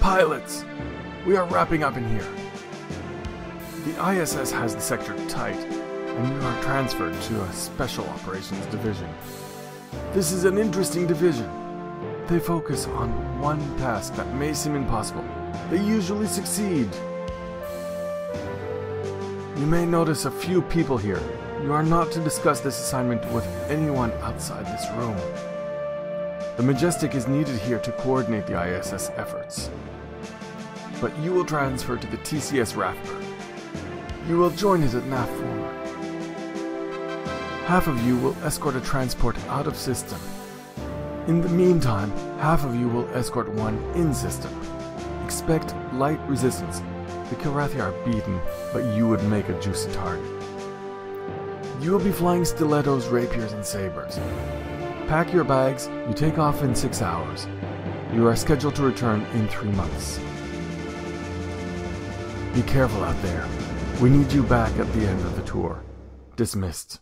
Pilots, we are wrapping up in here. The ISS has the sector tight, and you are transferred to a Special Operations Division. This is an interesting division. They focus on one task that may seem impossible. They usually succeed. You may notice a few people here. You are not to discuss this assignment with anyone outside this room. The Majestic is needed here to coordinate the ISS efforts. But you will transfer to the TCS Rathburn. You will join it at NAF Half of you will escort a transport out of system. In the meantime, half of you will escort one in system. Expect light resistance. The Kilrathi are beaten, but you would make a juicy target. You will be flying stilettos, rapiers, and sabers. Pack your bags, you take off in six hours. You are scheduled to return in three months. Be careful out there. We need you back at the end of the tour. Dismissed.